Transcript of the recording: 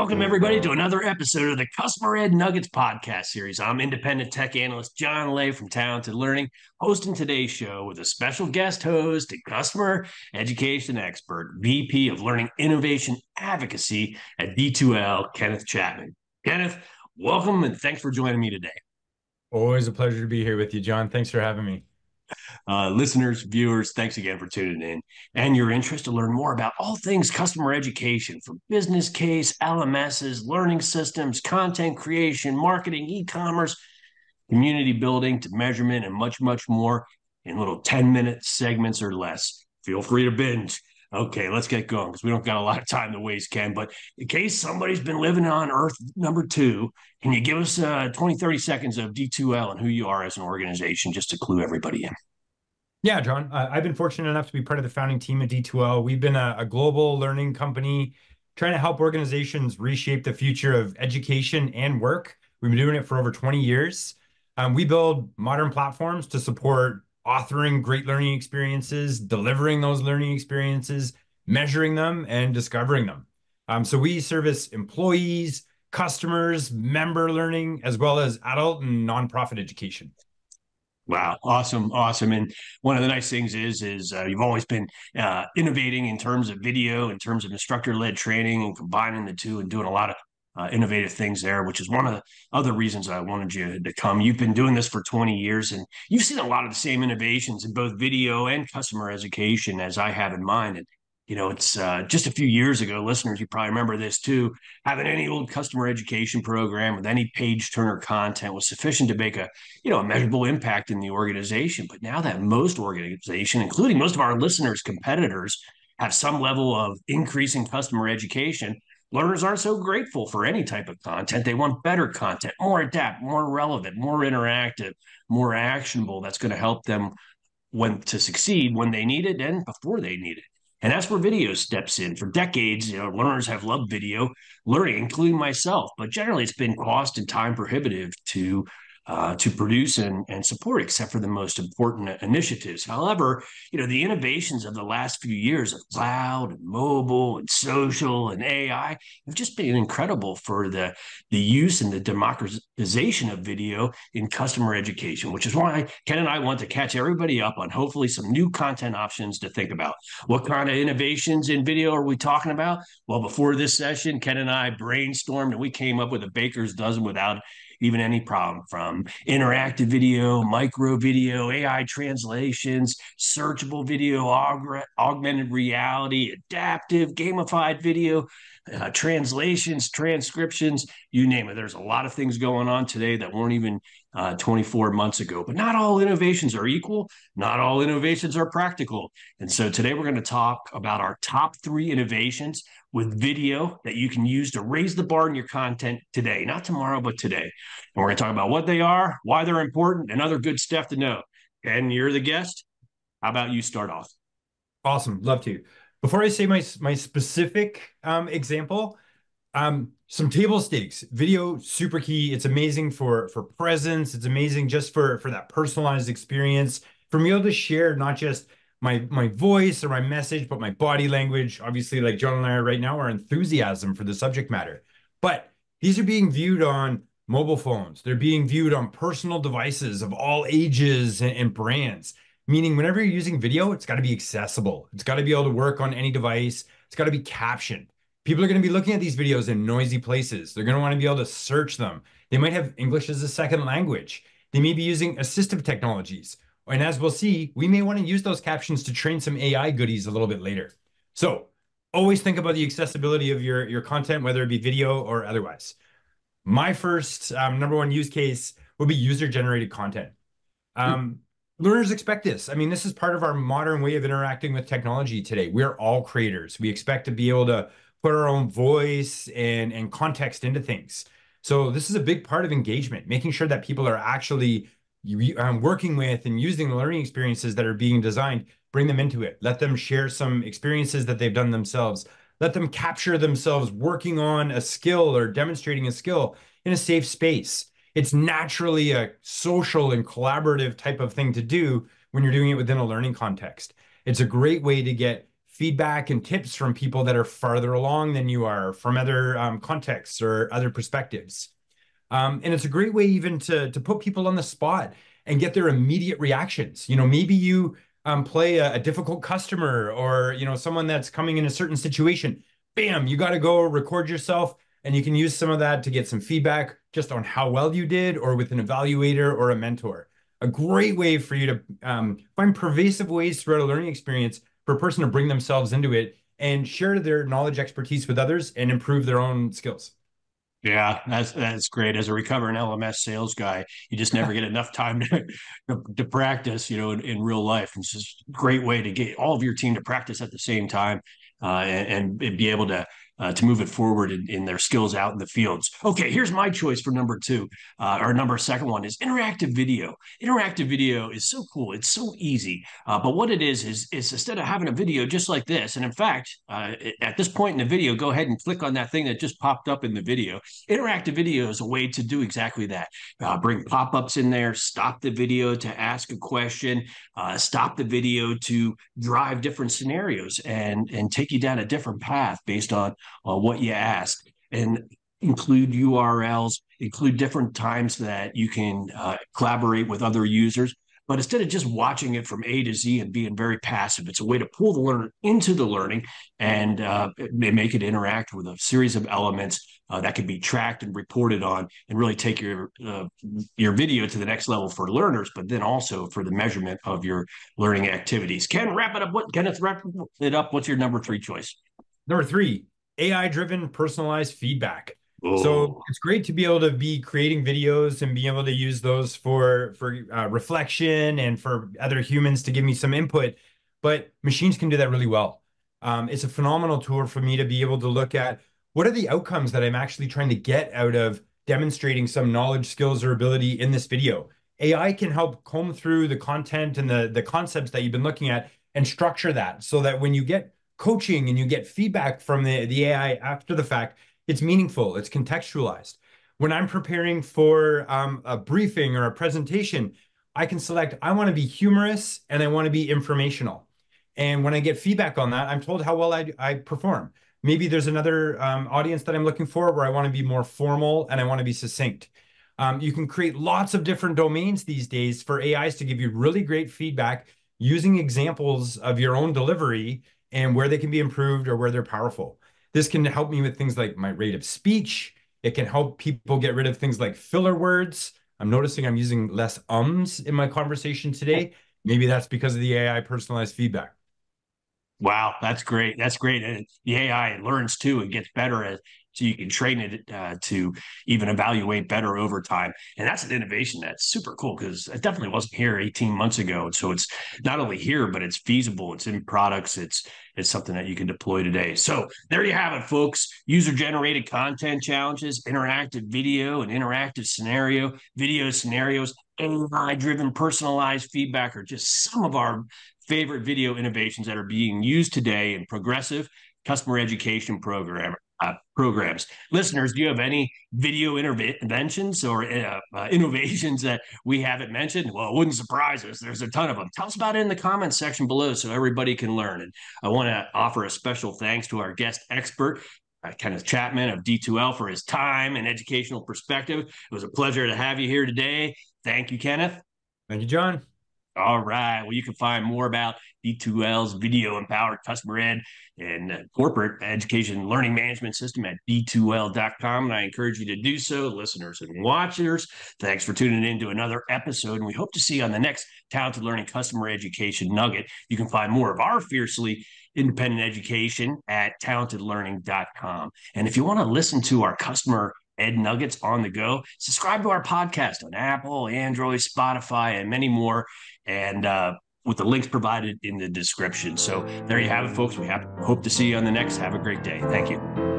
welcome everybody to another episode of the Customer Ed Nuggets podcast series. I'm independent tech analyst John Leh from Talented Learning, hosting today's show with a special guest host and customer education expert, VP of Learning Innovation Advocacy at D2L, Kenneth Chapman. Kenneth, welcome and thanks for joining me today. Always a pleasure to be here with you, John. Thanks for having me. Uh, listeners, viewers, thanks again for tuning in and your interest to learn more about all things customer education from business case, LMSs, learning systems, content creation, marketing, e commerce, community building to measurement, and much, much more in little 10 minute segments or less. Feel free to binge. Okay, let's get going because we don't got a lot of time to waste, Ken. But in case somebody's been living on Earth number two, can you give us uh, 20, 30 seconds of D2L and who you are as an organization just to clue everybody in? Yeah, John, uh, I've been fortunate enough to be part of the founding team at D2L. We've been a, a, global learning company trying to help organizations reshape the future of education and work. We've been doing it for over 20 years. Um, we build modern platforms to support authoring great learning experiences, delivering those learning experiences, measuring them, and discovering them. Um, so we service employees, customers, member learning, as well as adult and nonprofit education. Wow, awesome, awesome! And one of the nice things is, is uh, you've always been uh, innovating in terms of video, in terms of instructor-led training, and combining the two, and doing a lot of uh, innovative things there, which is one of the other reasons I wanted you to come. You've been doing this for 20 years, and you've seen a lot of the same innovations in both video and customer education as I have in mind. And you know, it's uh, just a few years ago, listeners, you probably remember this too. Having any old customer education program with any page turner content was sufficient to make a, you know, a measurable impact in the organization. But now that most organization, including most of our listeners' competitors, have some level of increasing customer education, learners aren't so grateful for any type of content. They want better content, more adapt, more relevant, more interactive, more actionable. That's going to help them when to succeed when they need it and before they need it. And that's where video steps in. For decades, you know, learners have loved video learning, including myself, but generally it's been cost and time prohibitive to uh, to produce and, and support, except for the most important initiatives. However, you know, the innovations of the last few years of cloud and mobile and social and AI have just been incredible for the, the use and the democratization of video in customer education, which is why Ken and I want to catch everybody up on hopefully some new content options to think about. What kind of innovations in video are we talking about? Well, before this session, Ken and I brainstormed and we came up with a baker's dozen without even any problem from interactive video, micro video, AI translations, searchable video, aug- augmented reality, adaptive, gamified video, uh, translations, transcriptions, you name it. There's a lot of things going on today that weren't even uh, 24 months ago. But not all innovations are equal. Not all innovations are practical. And so today we're going to talk about our top three innovations with video that you can use to raise the bar in your content today, not tomorrow, but today. And we're going to talk about what they are, why they're important, and other good stuff to know. And you're the guest. How about you start off? Awesome. Love to. Before I say my, my specific um, example, um, some table stakes. Video super key. It's amazing for for presence. It's amazing just for for that personalized experience. For me able to share not just my my voice or my message, but my body language. Obviously, like John and I are right now, our enthusiasm for the subject matter. But these are being viewed on mobile phones. They're being viewed on personal devices of all ages and, and brands. Meaning, whenever you're using video, it's got to be accessible. It's got to be able to work on any device. It's got to be captioned. People are going to be looking at these videos in noisy places. They're going to want to be able to search them. They might have English as a second language. They may be using assistive technologies. And as we'll see, we may want to use those captions to train some AI goodies a little bit later. So always think about the accessibility of your, your content, whether it be video or otherwise. My first um, number one use case would be user generated content. Um, learners expect this. I mean, this is part of our modern way of interacting with technology today. We're all creators. We expect to be able to put our own voice and, and context into things. So this is a big part of engagement, making sure that people are actually um, working with and using the learning experiences that are being designed, bring them into it. Let them share some experiences that they've done themselves. Let them capture themselves working on a skill or demonstrating a skill in a safe space. It's naturally a social and collaborative type of thing to do when you're doing it within a learning context. It's a great way to get feedback and tips from people that are farther along than you are, from other um, contexts or other perspectives. Um, and it's a great way even to to put people on the spot and get their immediate reactions. You know, maybe you um, play a, a, difficult customer or you know someone that's coming in a certain situation. Bam, you got to go record yourself, and you can use some of that to get some feedback just on how well you did, or with an evaluator or a mentor. A great way for you to um, find pervasive ways throughout a learning experience for a person to bring themselves into it and share their knowledge expertise with others and improve their own skills. Yeah, that's that's great. As a recovering LMS sales guy, you just never get enough time to, to, to practice, you know, in, in, real life. It's just a great way to get all of your team to practice at the same time uh, and, and, be able to uh, to move it forward in, in, their skills out in the fields. Okay, here's my choice for number two. Uh, our number second one is interactive video. Interactive video is so cool. It's so easy. Uh, but what it is, is, is instead of having a video just like this, and in fact, uh, at this point in the video, go ahead and click on that thing that just popped up in the video. Interactive video is a way to do exactly that. Uh, bring pop-ups in there, stop the video to ask a question, uh, stop the video to drive different scenarios and, and take you down a different path based on uh, what you ask and include URLs, include different times that you can uh, collaborate with other users. But instead of just watching it from A to Z and being very passive, it's a way to pull the learner into the learning and uh, make it interact with a series of elements uh, that can be tracked and reported on, and really take your uh, your video to the next level for learners, but then also for the measurement of your learning activities. Ken, wrap it up. What Kenneth, wrap it up. What's your number three choice? Number three, AI driven personalized feedback. Oh. So it's great to be able to be creating videos and be able to use those for for uh, reflection and for other humans to give me some input. But machines can do that really well. Um, it's a phenomenal tool for me to be able to look at what are the outcomes that I'm actually trying to get out of demonstrating some knowledge, skills, or ability in this video. AI can help comb through the content and the the concepts that you've been looking at and structure that so that when you get coaching and you get feedback from the, the AI after the fact, it's meaningful, it's contextualized. When I'm preparing for um, a briefing or a presentation, I can select, I want to be humorous and I want to be informational. And when I get feedback on that, I'm told how well I, I perform. Maybe there's another um, audience that I'm looking for where I want to be more formal and I want to be succinct. Um, you can create lots of different domains these days for AIs to give you really great feedback using examples of your own delivery and where they can be improved or where they're powerful. This can help me with things like my rate of speech. It can help people get rid of things like filler words. I'm noticing I'm using less ums in my conversation today. Maybe that's because of the AI personalized feedback. Wow, that's great. That's great. And the AI learns too and gets better as so you can train it uh, to even evaluate better over time. And that's an innovation that's super cool because it definitely wasn't here 18 months ago. And so it's not only here, but it's feasible. It's in products. It's it's something that you can deploy today. So there you have it, folks. User generated content challenges, interactive video and interactive scenario, video scenarios, AI driven personalized feedback are just some of our favorite video innovations that are being used today in progressive customer education program uh, programs. Listeners, do you have any video interventions or uh, uh, innovations that we haven't mentioned? Well, it wouldn't surprise us. There's a ton of them. Tell us about it in the comments section below so everybody can learn. And I want to offer a special thanks to our guest expert, uh, Kenneth Chapman of D2L for his time and educational perspective. It was a pleasure to have you here today. Thank you, Kenneth. Thank you, John. All right. Well, you can find more about D2L's video empowered customer ed and corporate education learning management system at d2l.com. And I encourage you to do so, listeners and watchers. Thanks for tuning in to another episode. And we hope to see you on the next Talented Learning Customer Education Nugget. You can find more of our fiercely independent education at talentedlearning.com. And if you want to listen to our customer Ed Nuggets on the go. Subscribe to our podcast on Apple, Android, Spotify, and many more. And uh, with the links provided in the description. So there you have it, folks. We have, hope to see you on the next. Have a great day. Thank you.